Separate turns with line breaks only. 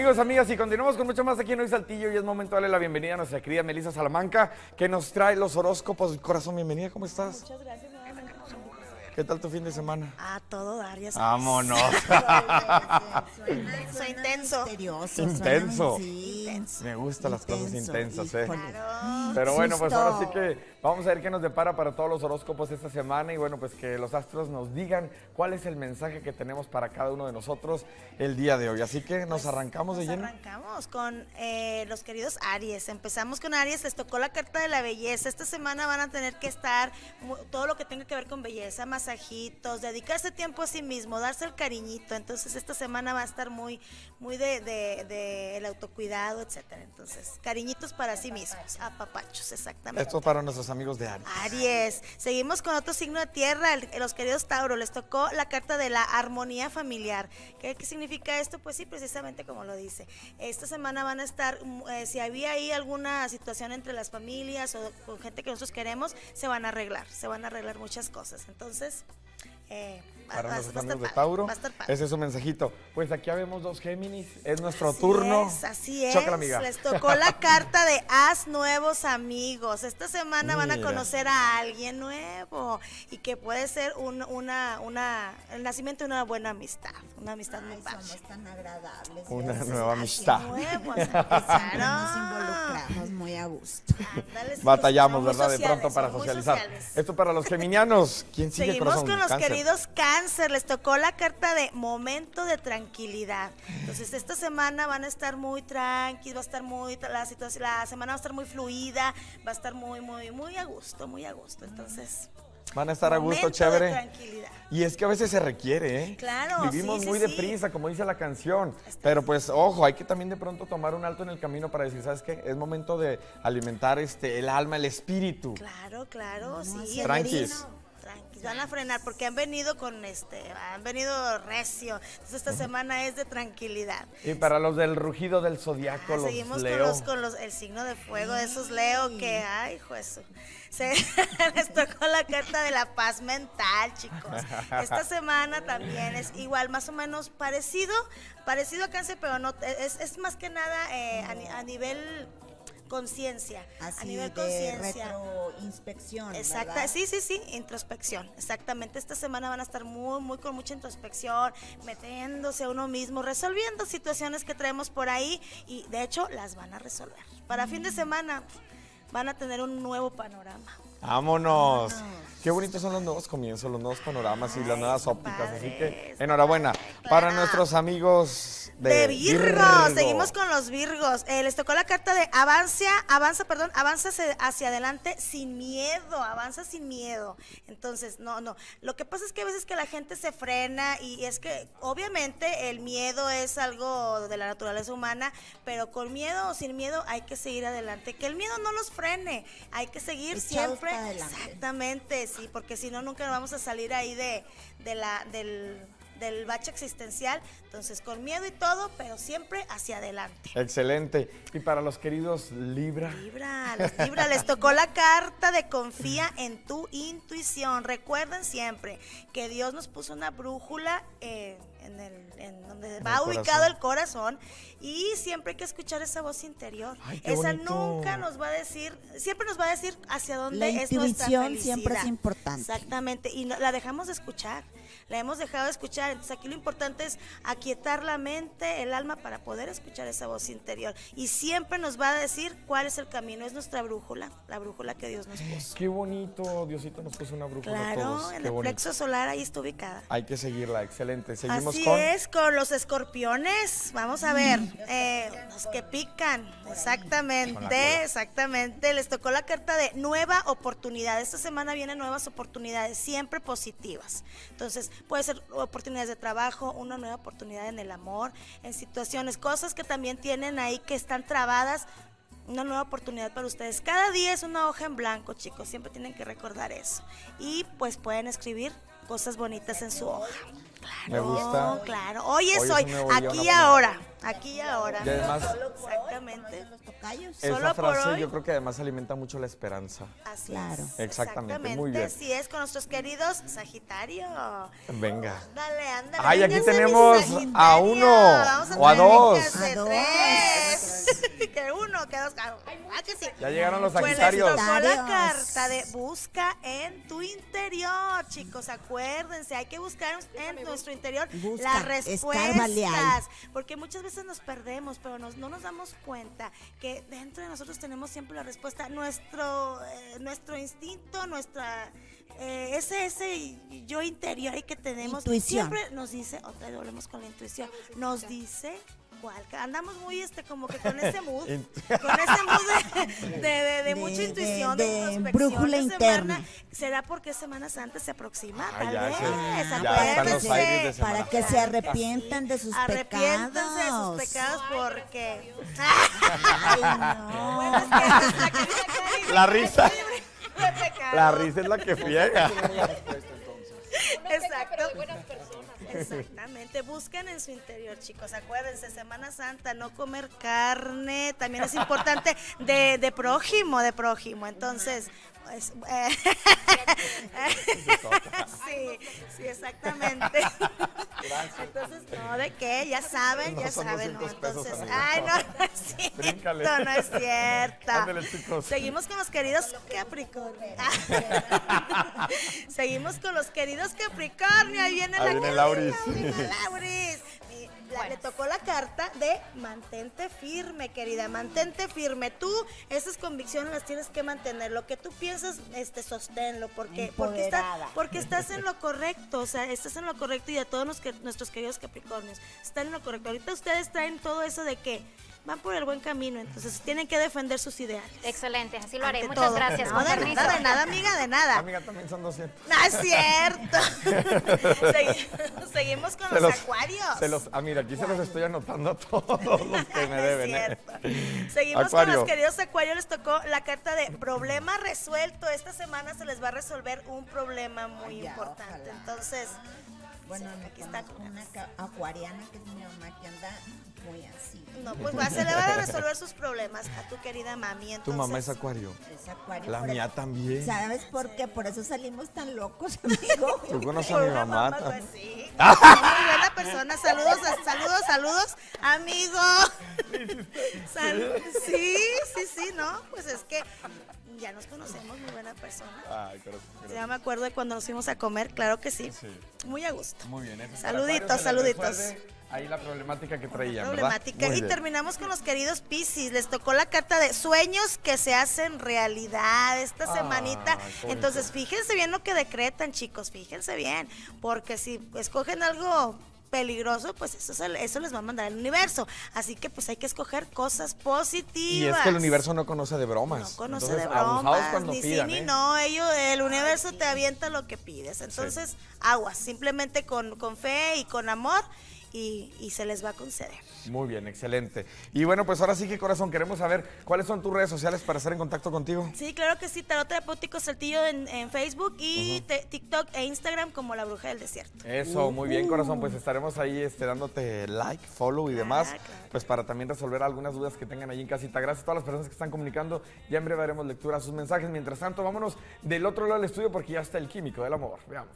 Amigos, amigas, y continuamos con mucho más aquí en Hoy Saltillo y es momento de darle la bienvenida a nuestra querida Melissa Salamanca que nos trae los horóscopos. Corazón, bienvenida, ¿cómo estás?
Muchas gracias nuevamente.
¿Qué tal tu fin de semana?
A todo dar, ya sabes.
Vámonos.
Soy intenso.
Misterioso.
Intenso. Me gustan las cosas intensas, ¿eh?
híjole.
Pero bueno, pues ahora sí que vamos a ver qué nos depara para todos los horóscopos esta semana y bueno, pues que los astros nos digan cuál es el mensaje que tenemos para cada uno de nosotros el día de hoy. Así que nos arrancamos de
Nos
lleno.
arrancamos con eh, los queridos Aries. Empezamos con Aries, les tocó la carta de la belleza. Esta semana van a tener que estar todo lo que tenga que ver con belleza, masajitos, dedicarse tiempo a sí mismo, darse el cariñito. Entonces esta semana va a estar muy, muy de, de- de el autocuidado, etcétera. Entonces, cariñitos para sí mismos, apapachos, exactamente.
Esto es para nuestros amigos de Aries.
Aries. Seguimos con otro signo de tierra, el- los queridos Tauro. Les tocó la carta de la armonía familiar. ¿Qué, qué significa esto? Pues sí, precisamente como lo dice. Esta semana van a estar, mm, eh, si había ahí alguna situación entre las familias o con gente que nosotros queremos, se van a arreglar. Se van a arreglar muchas cosas. Entonces, eh,
Para
va-
nuestros
va
amigos de Tauro,
Va a estar padre.
ese es su mensajito. Pues aquí vemos dos Géminis, es nuestro
Así
turno.
es, así es.
Chócala, amiga.
Les tocó la carta de haz nuevos amigos. Esta semana van a
Mira.
conocer a alguien nuevo y que puede ser un- una, una, el nacimiento de una buena amistad, una amistad muy
Ay,
padre.
somos tan agradables.
Una
Dios.
nueva amistad.
Nuevo,
Siempre nos involucramos muy a gusto.
Ándale, sí,
Batallamos, ¿verdad? De
sociales,
pronto para
muy
socializar. Esto para los geminianos. ¿Quién sigue
Seguimos
corazón?
con los
Cáncer.
queridos cáncer, les tocó la carta de momento de tranquilidad. Entonces esta semana van a estar muy tranquilos, va a estar muy, la situación, la semana va a estar muy fluida, va a estar muy, muy, muy a gusto, muy a gusto. Entonces,
Van a estar a gusto,
momento de
chévere.
tranquilidad.
Y es que a veces se requiere, ¿eh?
Claro,
Vivimos
sí, sí,
muy
sí.
deprisa, como dice la canción. Pero pues, ojo, hay que también de pronto tomar un alto en el camino para decir, ¿sabes qué? Es momento de alimentar este, el alma, el espíritu.
Claro, claro, sí.
así
el
Tranquis.
Van a frenar porque han venido con este, han venido recio. Entonces esta semana es de tranquilidad.
Y para los del rugido del zodiaco,
Ah,
los
seguimos con los, con los, el signo de fuego de esos Leo que, ay, juez, se les tocó la carta de la paz mental, chicos. Esta semana también es igual, más o menos parecido, parecido a cáncer, pero no, es, es más que nada eh, a nivel conciencia, a nivel conciencia.
retroinspección.
Exacta,
¿verdad?
sí, sí, sí, introspección, exactamente. Esta semana van a estar muy, muy con mucha introspección, metiéndose a uno mismo, resolviendo situaciones que traemos por ahí y de hecho las van a resolver. Para fin de semana van a tener un nuevo panorama.
Vámonos. Qué bonitos son los nuevos comienzos, los nuevos panoramas y las nuevas ópticas. Así que enhorabuena para nuestros amigos de,
De, Virgo.
Virgo.
seguimos con los Virgos. Eh, les tocó la carta de avanza, avanza, perdón, avanza hacia- adelante sin miedo, avanza sin miedo. Entonces, no, no. Lo que pasa es que a veces que la gente se frena y es que obviamente el miedo es algo de la naturaleza humana, pero con miedo o sin miedo hay que seguir adelante. Que el miedo no los frene, hay que seguir
Echados
siempre.
para adelante.
Exactamente, sí, porque si no nunca vamos a salir ahí de, de la, del, del bache existencial. Entonces, con miedo y todo, pero siempre hacia adelante.
Excelente. Y para los queridos Libra.
Libra, los Libra, les tocó la carta de confía en tu intuición. Recuerden siempre que Dios nos puso una brújula eh, en, el, en donde
En
va
el
ubicado
corazón.
el corazón y siempre hay que escuchar esa voz interior.
Ay, qué
esa
bonito.
nunca nos va a decir, siempre nos va a decir hacia dónde
La
es nuestra
intuición
felicidad.
siempre es importante.
Exactamente, y no- la dejamos de escuchar, la hemos dejado de escuchar. Entonces aquí lo importante es aquietar la mente, el alma para poder escuchar esa voz interior. Y siempre nos va a decir cuál es el camino, es nuestra brújula, la brújula que Dios nos puso.
Qué bonito, Diosito nos puso una brújula a
Claro,
todos.
en
Qué
el
bonito.
plexo solar ahí está ubicada.
Hay que seguirla, excelente. Seguimos
Así
con
es, con los escorpiones. Vamos a ver, eh, los que pican. Exactamente, exactamente. Les tocó la carta de nueva oportunidad. Esta semana vienen nuevas oportunidades, siempre positivas. Entonces, puede ser oportunidades de trabajo, una nueva oportunidad en el amor, en situaciones, cosas que también tienen ahí que están trabadas. Una nueva oportunidad para ustedes. Cada día es una hoja en blanco, chicos. Siempre tienen que recordar eso. Y pues pueden escribir cosas bonitas en su hoja.
Me gusta.
Claro. Hoy es
Hoy es
aquí y ahora. Aquí y ahora.
Y además,
Exactamente.
Los
esa
Solo por
frase
hoy.
yo creo que además alimenta mucho la esperanza.
Así
Claro.
es.
Exactamente, muy bien.
Así es, con nuestros queridos Sagitario.
Venga.
Dale, ándale.
Ay, aquí tenemos a uno,
Vamos
o a dos.
A dos.
tres. que uno, que dos. Ah, que sí.
Ya llegaron los
Pues les
Sagitarios.
tocó la
Sagitarios.
carta de busca en tu interior, chicos. Acuérdense, hay que buscar en nuestro interior
Busca,
las respuestas. Porque muchas veces nos perdemos, pero nos- no nos damos cuenta que dentro de nosotros tenemos siempre la respuesta. Nuestro, eh, nuestro instinto, nuestra. eh, ese, ese yo interior que tenemos
Intuición.
siempre nos dice, otra vez volvemos con la intuición, nos dice que andamos muy este como que con ese mood, con ese mood de, de- de- de mucha
De-
intuición,
de-
de,
de
introspección,
brújula
de
interna.
semana. ¿Será porque Semana Santa se aproxima?
Ah,
Tal
ya,
vez,
ya de Semana
Para que se
que
arrepientan de sus
Arrepiéntanse de
pecados.
sus pecados porque...
Ay, no.
Bueno, es que la Cari-
La risa.
de.
La risa es la que friega.
Exacto. Exactamente. Busquen en su interior, chicos. Acuérdense, Semana Santa, no comer carne. También es importante de, de prójimo, de prójimo. Entonces, pues, eh, sí, sí, exactamente. Entonces, no, ¿de qué? Ya saben,
No,
ya saben. ¿no?
200 pesos,
Entonces, ay, no, no es cierto,
Bríncale.
no es cierto.
Ándale, chicos.
Seguimos con los queridos Capricornio. Seguimos con los queridos Capricornio. Ahí viene
Ahí
la
viene Lauris.
Lauris. La- le tocó la carta de mantente firme, querida, mantente firme. Tú esas convicciones las tienes que mantener. Lo que tú piensas, este, sosténlo, porque porque, está-
Empoderada.
porque estás en lo correcto, o sea, estás en lo correcto y a todos los que- nuestros queridos Capricornios están en lo correcto. Ahorita ustedes traen todo eso de que van por el buen camino, entonces tienen que defender sus ideales.
Excelente, así lo haré.
Ante
Muchas
todo.
gracias.
No,
con
de
permiso.
nada, de nada, amiga, de nada.
Amiga, también son 200.
No es cierto. Segui- Seguimos con
Se
los,
los-
acuarios.
Se los, ah, mira, aquí se los estoy anotando a todos los que me
No es
deben. ¿eh?
cierto. Seguimos con
Acuario.
los queridos acuarios. Les tocó la carta de problema resuelto. Esta semana se les va a resolver un problema muy
Ay, ya,
importante.
ojalá.
Entonces,
Bueno,
sí, aquí está.
una acuariana que es mi mamá que anda muy así.
No, pues va, se le van a resolver sus problemas a tu querida mami.
Tu
Entonces,
mamá es acuario.
Es acuario.
La mía
eso-
también.
¿Sabes por qué? Por eso salimos tan locos, amigo.
Tú conoces a mi mamá.
mamá, pues sí. Muy buena persona. Saludos, saludos, saludos, amigo. Sal- sí, sí, sí, ¿no? Pues es que ya nos conocemos, muy buena persona.
Ay, pero- pero-
Ya me acuerdo de cuando nos fuimos a comer, claro que sí.
Sí.
Muy a gusto.
Muy bien.
Saluditos, saluditos.
Ahí la problemática que traían, ¿verdad?
Problemática. Y terminamos con los queridos Piscis. Les tocó la carta de sueños que se hacen realidad esta
Ay,
semanita. Entonces, fíjense bien lo que decretan, chicos. Fíjense bien. Porque si escogen algo peligroso, pues eso, eso les va a mandar el universo. Así que pues hay que escoger cosas positivas.
Y es que el universo no conoce de bromas.
No conoce
Entonces,
de bromas, ni
pidan,
sí ni
¿eh?
no, ellos, el universo te avienta lo que pides. Entonces, aguas, simplemente con, con fe y con amor y, y se les va a conceder.
Muy bien, excelente. Y bueno, pues ahora sí que corazón, queremos saber cuáles son tus redes sociales para estar en contacto contigo.
Sí, claro que sí, Tarot Terapéutico Saltillo en, en Facebook y TikTok e Instagram como La Bruja del Desierto.
Eso, muy bien, corazón. Pues estaremos ahí este, dándote like, follow y demás,
Ah, claro.
pues para también resolver algunas dudas que tengan allí en casita. Gracias a todas las personas que están comunicando. Ya en breve haremos lectura a sus mensajes. Mientras tanto, vámonos del otro lado del estudio porque ya está el químico del amor. Veamos.